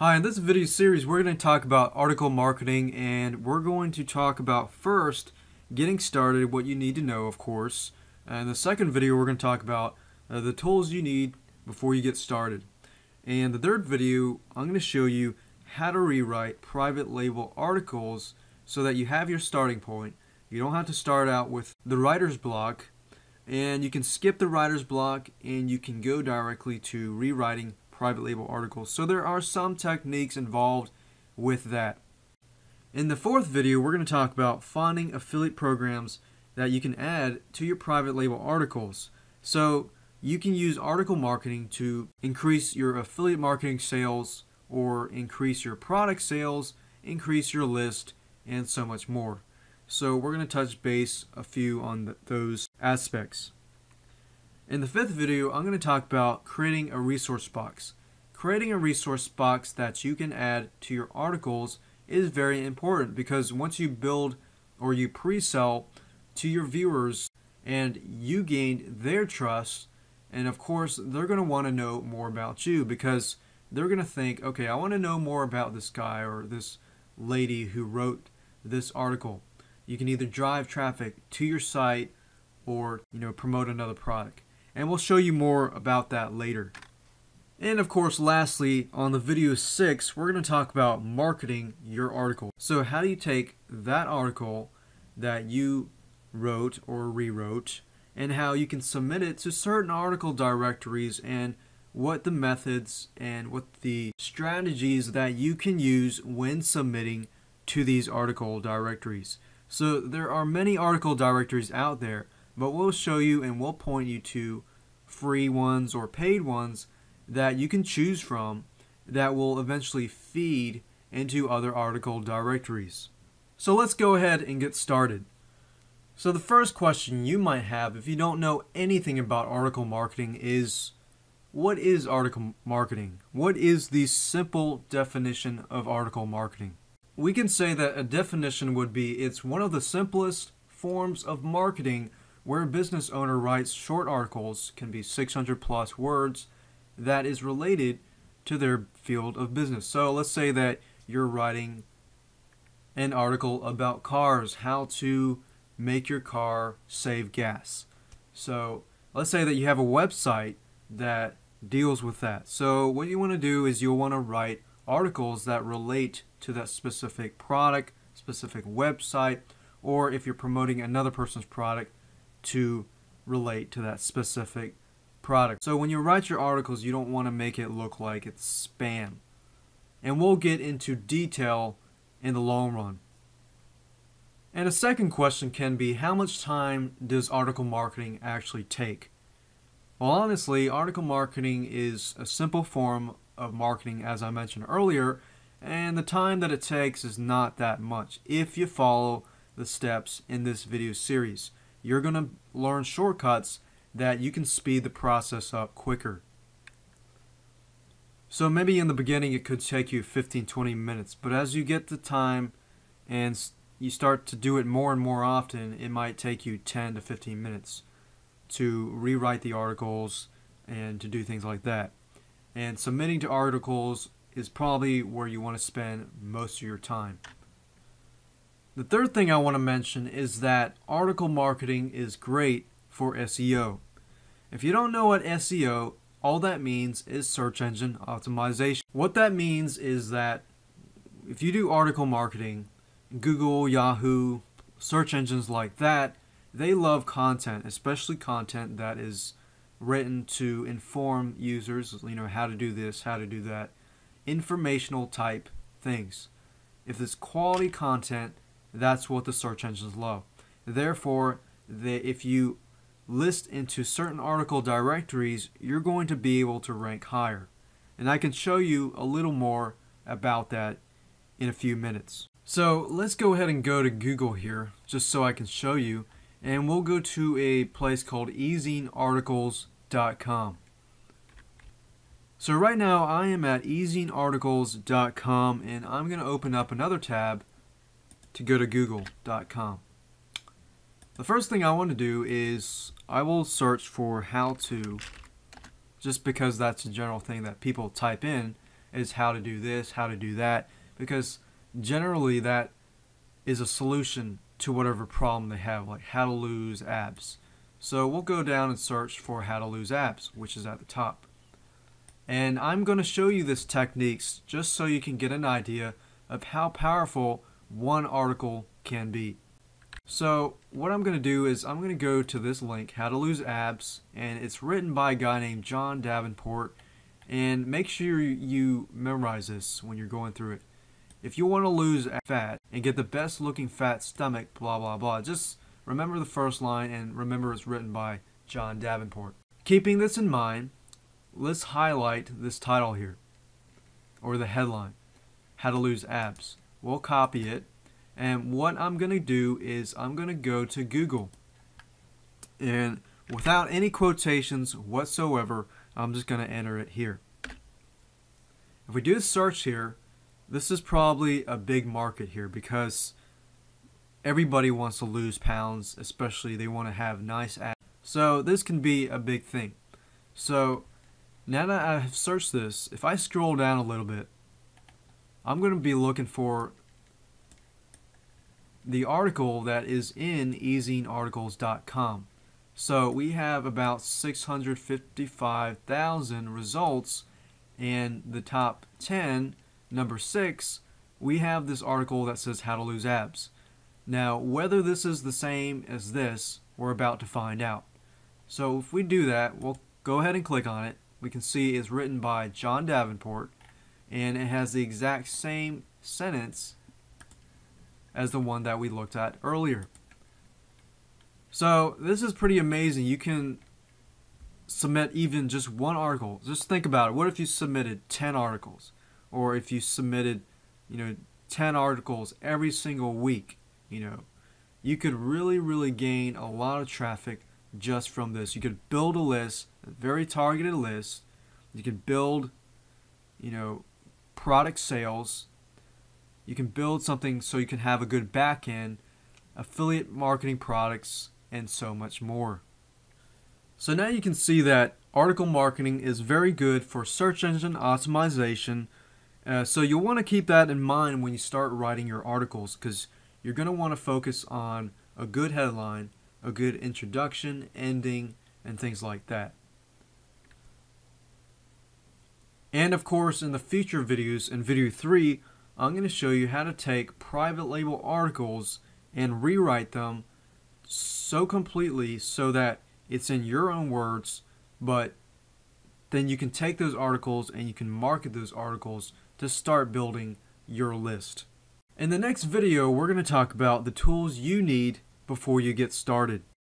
Hi, in this video series we're going to talk about article marketing and we're going to talk about first getting started, what you need to know of course, and the second video we're going to talk about uh, the tools you need before you get started. And the third video I'm going to show you how to rewrite private label articles so that you have your starting point. You don't have to start out with the writer's block and you can skip the writer's block and you can go directly to rewriting private label articles. So there are some techniques involved with that. In the fourth video, we're going to talk about finding affiliate programs that you can add to your private label articles. So you can use article marketing to increase your affiliate marketing sales or increase your product sales, increase your list, and so much more. So we're going to touch base a few on those aspects. In the fifth video, I'm going to talk about creating a resource box. Creating a resource box that you can add to your articles is very important because once you build or you pre-sell to your viewers and you gain their trust, and of course, they're going to want to know more about you because they're going to think, okay, I want to know more about this guy or this lady who wrote this article. You can either drive traffic to your site or, you know, promote another product and we'll show you more about that later. And of course, lastly, on the video 6, we're going to talk about marketing your article. So how do you take that article that you wrote or rewrote and how you can submit it to certain article directories and what the methods and what the strategies that you can use when submitting to these article directories. So there are many article directories out there, but we'll show you and we'll point you to free ones or paid ones that you can choose from that will eventually feed into other article directories. So let's go ahead and get started. So the first question you might have if you don't know anything about article marketing is what is article marketing? What is the simple definition of article marketing? We can say that a definition would be it's one of the simplest forms of marketing where a business owner writes short articles, can be 600 plus words, that is related to their field of business. So let's say that you're writing an article about cars, how to make your car save gas. So let's say that you have a website that deals with that. So what you want to do is you'll want to write articles that relate to that specific product, specific website, or if you're promoting another person's product, to relate to that specific product. So when you write your articles, you don't want to make it look like it's spam. And we'll get into detail in the long run. And a second question can be how much time does article marketing actually take? Well, honestly, article marketing is a simple form of marketing, as I mentioned earlier, and the time that it takes is not that much if you follow the steps in this video series you're going to learn shortcuts that you can speed the process up quicker. So maybe in the beginning it could take you 15 20 minutes, but as you get the time and you start to do it more and more often, it might take you 10 to 15 minutes to rewrite the articles and to do things like that. And submitting to articles is probably where you want to spend most of your time. The third thing I want to mention is that article marketing is great for SEO. If you don't know what SEO, all that means is search engine optimization. What that means is that if you do article marketing, Google, Yahoo, search engines like that, they love content, especially content that is written to inform users, you know, how to do this, how to do that, informational type things. If it's quality content, that's what the search engines love. Therefore, the, if you list into certain article directories, you're going to be able to rank higher. And I can show you a little more about that in a few minutes. So let's go ahead and go to Google here, just so I can show you. And we'll go to a place called ezinearticles.com. So right now I am at ezinearticles.com and I'm going to open up another tab to go to google.com. The first thing I want to do is I will search for how to just because that's a general thing that people type in is how to do this, how to do that, because generally that is a solution to whatever problem they have, like how to lose abs. So we'll go down and search for how to lose abs, which is at the top. And I'm going to show you this techniques just so you can get an idea of how powerful one article can be. So what I'm going to do is I'm going to go to this link, How to Lose Abs, and it's written by a guy named John Davenport. And make sure you memorize this when you're going through it. If you want to lose fat and get the best looking fat stomach, blah blah blah, just remember the first line and remember it's written by John Davenport. Keeping this in mind, let's highlight this title here, or the headline, How to Lose Abs. We'll copy it and what I'm going to do is I'm going to go to Google. And without any quotations whatsoever, I'm just going to enter it here. If we do a search here, this is probably a big market here because everybody wants to lose pounds, especially they want to have nice abs. So this can be a big thing. So now that I have searched this, if I scroll down a little bit, I'm going to be looking for the article that is in ezinearticles.com. So we have about 655,000 results, and the top 10, number 6, we have this article that says how to lose abs. Now, whether this is the same as this, we're about to find out. So if we do that, we'll go ahead and click on it. We can see it's written by John Davenport, and it has the exact same sentence as the one that we looked at earlier. So this is pretty amazing. You can submit even just one article. Just think about it. What if you submitted 10 articles? Or if you submitted, you know, 10 articles every single week, you know, you could really, really gain a lot of traffic just from this. You could build a list, a very targeted list. You could build, you know, product sales you can build something so you can have a good back end, affiliate marketing products, and so much more. So now you can see that article marketing is very good for search engine optimization. Uh, so you'll want to keep that in mind when you start writing your articles because you're going to want to focus on a good headline, a good introduction, ending, and things like that. And of course, in the future videos, in video 3, I'm going to show you how to take private label articles and rewrite them so completely so that it's in your own words, but then you can take those articles and you can market those articles to start building your list. In the next video, we're going to talk about the tools you need before you get started.